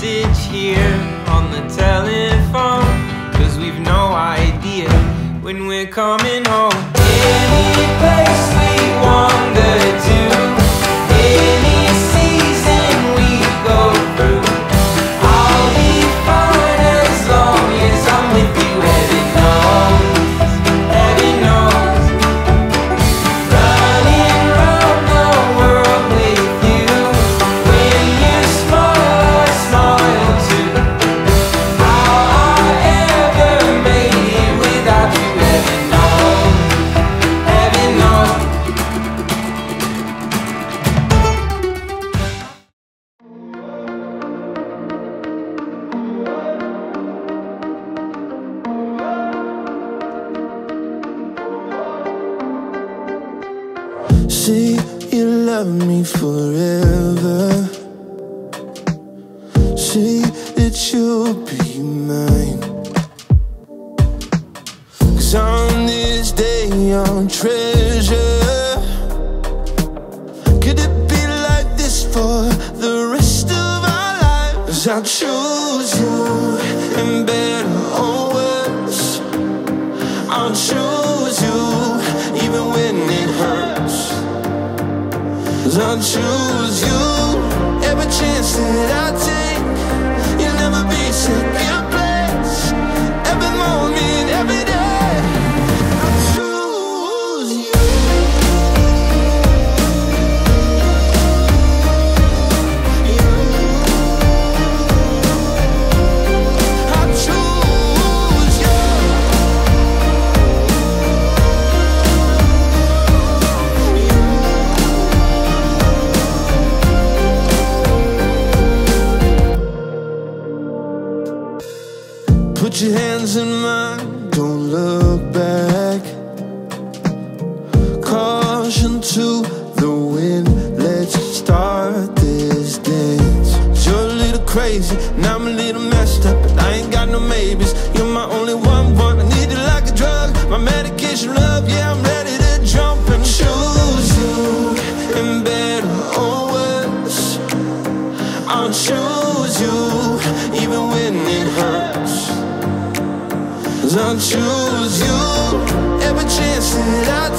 message here on the telephone. Cause we've no idea when we're coming home. Say you love me forever. Say that you'll be mine. Cause on this day I'll treasure. Could it be like this for the rest of our lives? I'll choose you Cause I'll choose you every chance that I take. You'll never be second Put your hands in mine, don't look back. Caution to the wind, let's start this dance. You're a little crazy, and I'm a little messed up, but I ain't got no maybes. You're my only one, one. I need you like a drug, my medication, love. Yeah, I'm ready to jump and choose you, in better or worse. I'll choose you, I'll choose you. Every chance that I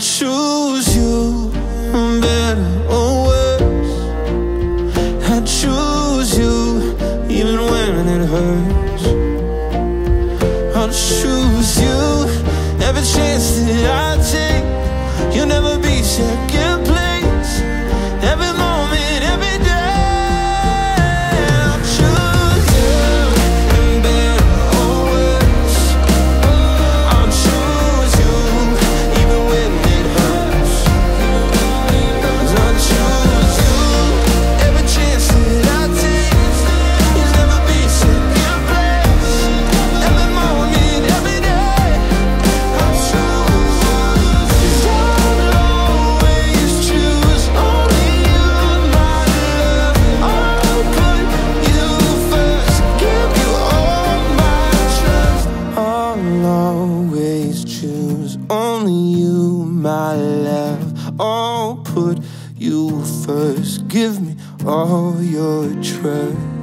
choose only you, my love. I'll put you first. Give me all your trust.